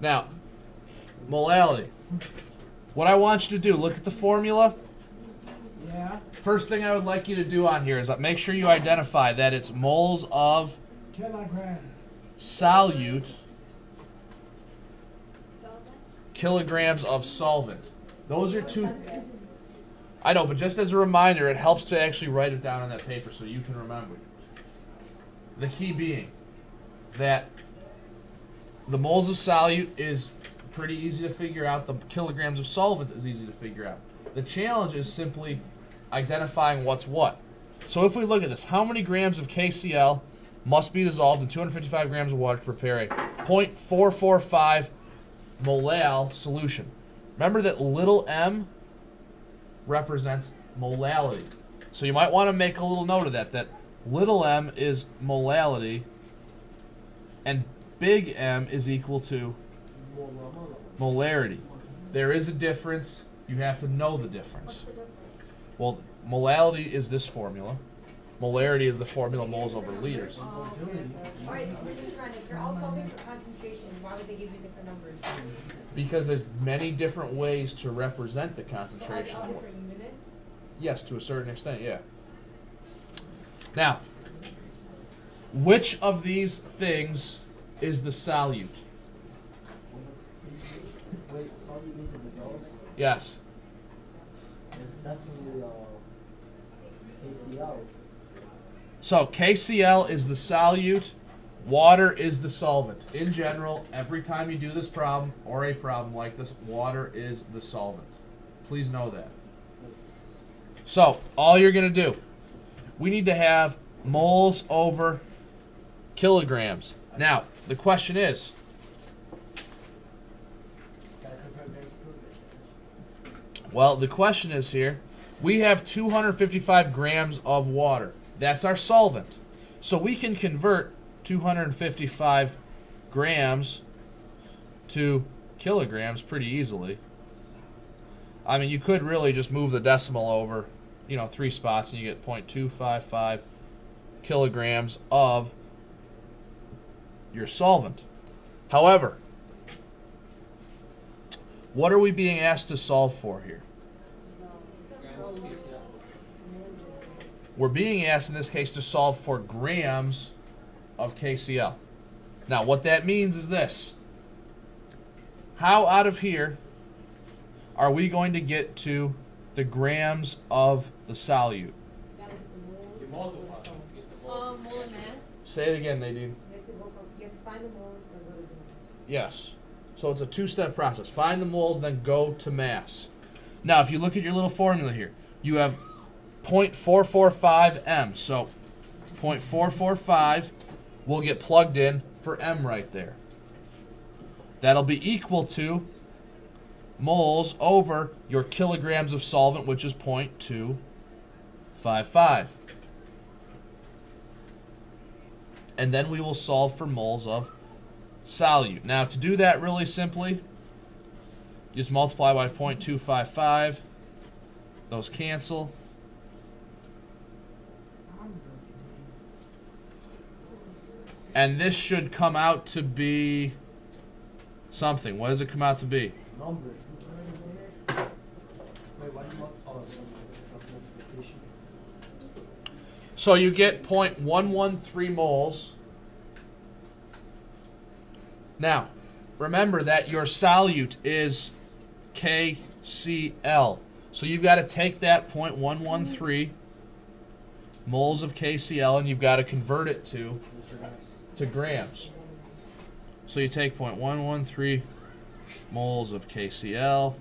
Now, molality. What I want you to do, look at the formula. Yeah. First thing I would like you to do on here is uh, make sure you identify that it's moles of Kilogram. solute, kilograms of solvent. Those are two. I know, but just as a reminder, it helps to actually write it down on that paper so you can remember. The key being that the moles of solute is pretty easy to figure out. The kilograms of solvent is easy to figure out. The challenge is simply identifying what's what. So if we look at this, how many grams of KCl must be dissolved in 255 grams of water to prepare a 0.445 molal solution? Remember that little m represents molality. So you might want to make a little note of that, that little m is molality and big M is equal to molarity. There is a difference. You have to know the difference. Well, molality is this formula. Molarity is the formula moles over liters. Oh, Alright, we're just trying to, they're all solving for concentration, why would they give you different numbers? Because there's many different ways to represent the So concentration. different? Yes, to a certain extent, yeah. Now, which of these things is the solute? Yes. So KCl is the solute, water is the solvent. In general, every time you do this problem or a problem like this, water is the solvent. Please know that. So, all you're going to do, we need to have moles over kilograms. Now, the question is, well, the question is here, we have 255 grams of water. That's our solvent. So we can convert 255 grams to kilograms pretty easily. I mean, you could really just move the decimal over, you know, three spots and you get 0.255 kilograms of your solvent. However, what are we being asked to solve for here? We're being asked in this case to solve for grams of KCl. Now, what that means is this. How out of here are we going to get to the grams of the solute? Gotta get the moles. Um, mole mass, Say it again, Nadine. Find the moles, then go to mass. Yes. So it's a two step process. Find the moles, then go to mass. Now, if you look at your little formula here, you have 0.445 m. So 0.445 will get plugged in for m right there. That'll be equal to moles over your kilograms of solvent, which is 0.255. And then we will solve for moles of solute. Now, to do that really simply, just multiply by 0.255. Those cancel. And this should come out to be something. What does it come out to be? Numbers. Wait, why do you want oh, some multiplication? So you get 0.113 moles. Now, remember that your solute is KCl. So you've got to take that 0.113 moles of KCl and you've got to convert it to to grams. So you take 0.113 moles of KCl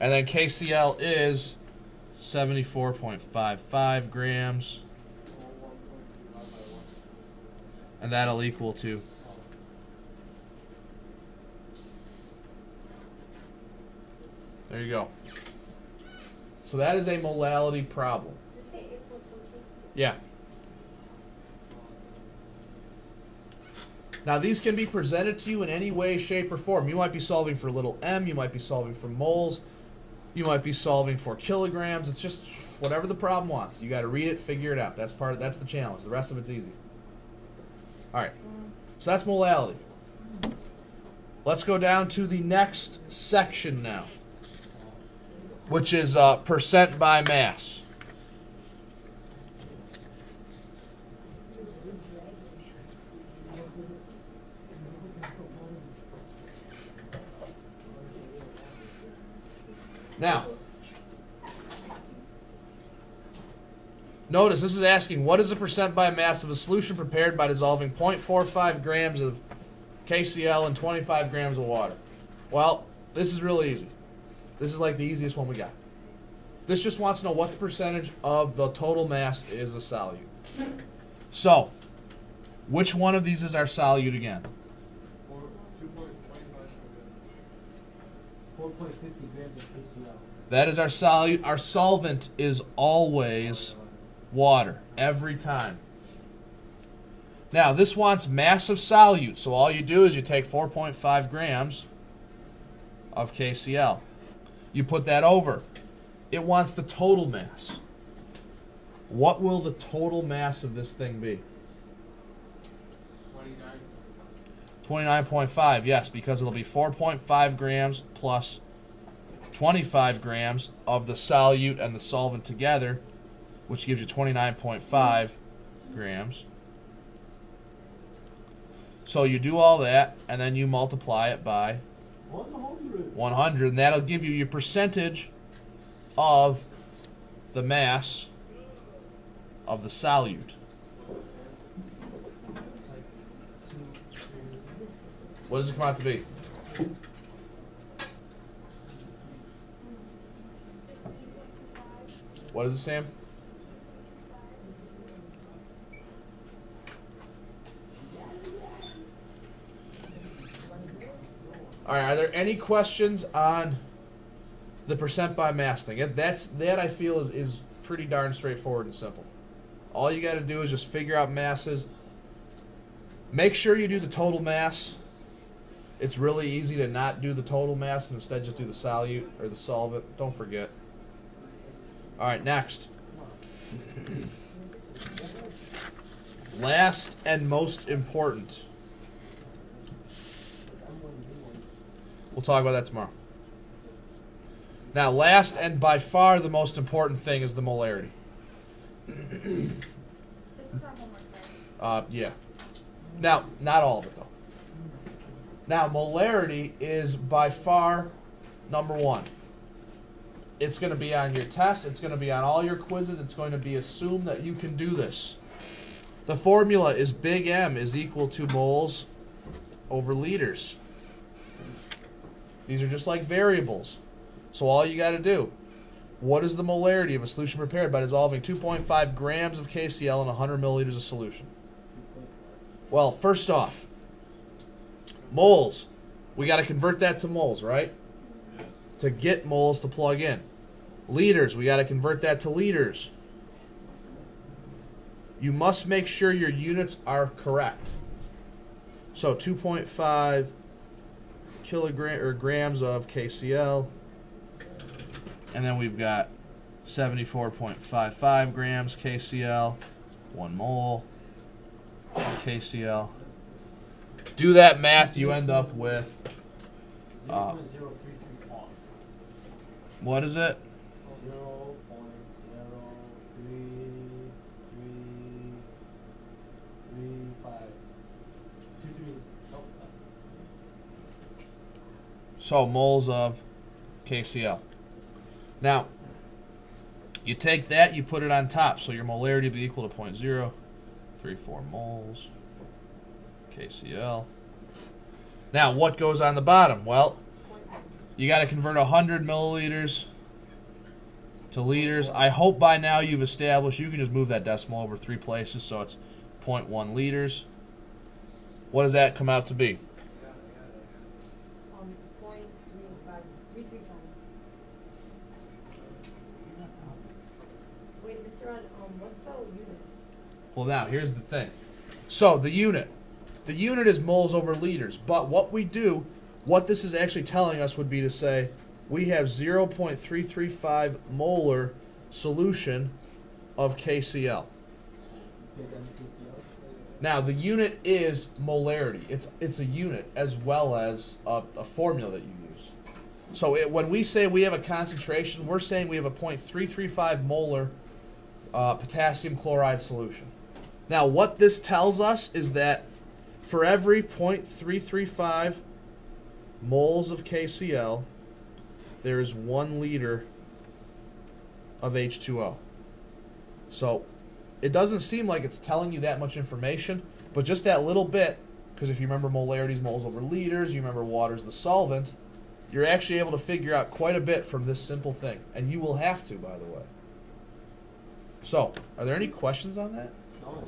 and then KCl is 74.55 grams and that'll equal to There you go. So that is a molality problem. Yeah. Now these can be presented to you in any way, shape, or form. You might be solving for little m, you might be solving for moles, you might be solving for kilograms. It's just whatever the problem wants. You got to read it, figure it out. That's part. Of, that's the challenge. The rest of it's easy. All right. So that's molality. Let's go down to the next section now, which is uh, percent by mass. Now, notice this is asking what is the percent by mass of a solution prepared by dissolving 0.45 grams of KCl in 25 grams of water? Well, this is really easy. This is like the easiest one we got. This just wants to know what the percentage of the total mass is a solute. So, which one of these is our solute again? That is our solute. Our solvent is always water, every time. Now, this wants massive solute, so all you do is you take 4.5 grams of KCl. You put that over. It wants the total mass. What will the total mass of this thing be? 29.5, yes, because it'll be 4.5 grams plus 25 grams of the solute and the solvent together, which gives you 29.5 grams. So you do all that, and then you multiply it by One hundred. 100, and that'll give you your percentage of the mass of the solute. It's like two, three. What does it come out to be? What is it, Sam? All right. Are there any questions on the percent by mass thing? That's that I feel is is pretty darn straightforward and simple. All you got to do is just figure out masses. Make sure you do the total mass. It's really easy to not do the total mass and instead just do the solute or the solvent. Don't forget. All right, next. Last and most important. We'll talk about that tomorrow. Now, last and by far the most important thing is the molarity. This is our homework, right? Uh, yeah. Now, not all of it though. Now, molarity is by far number one. It's going to be on your test. It's going to be on all your quizzes. It's going to be assumed that you can do this. The formula is big M is equal to moles over liters. These are just like variables. So all you got to do, what is the molarity of a solution prepared by dissolving 2.5 grams of KCl in 100 milliliters of solution? Well, first off, moles. We got to convert that to moles, right? To get moles to plug in. Liters, we got to convert that to liters. You must make sure your units are correct. So 2.5 kilogram or grams of KCl, and then we've got 74.55 grams KCl, one mole. KCl. Do that math, you end up with Uh, what is it? So moles of KCl. Now, you take that, you put it on top, so your molarity will be equal to 0.034 moles KCl. Now, what goes on the bottom? Well, you got to convert 100 milliliters to liters. I hope by now you've established you can just move that decimal over three places, so it's 0.1 liters. What does that come out to be? Um, point three five, three three five. Wait, Mr. Hren, um, what's the unit? Well, now here's the thing. So the unit, the unit is moles over liters. But what we do, what this is actually telling us would be to say we have 0.335 molar solution of KCl. Now the unit is molarity. It's it's a unit as well as a, a formula that you use. So it, when we say we have a concentration, we're saying we have a 0.335 molar uh, potassium chloride solution. Now what this tells us is that for every 0.335 moles of KCl, there is one liter of H2O. So it doesn't seem like it's telling you that much information, but just that little bit, because if you remember molarities, moles over liters, you remember water's the solvent, you're actually able to figure out quite a bit from this simple thing. And you will have to, by the way. So, are there any questions on that? No,